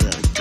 yeah.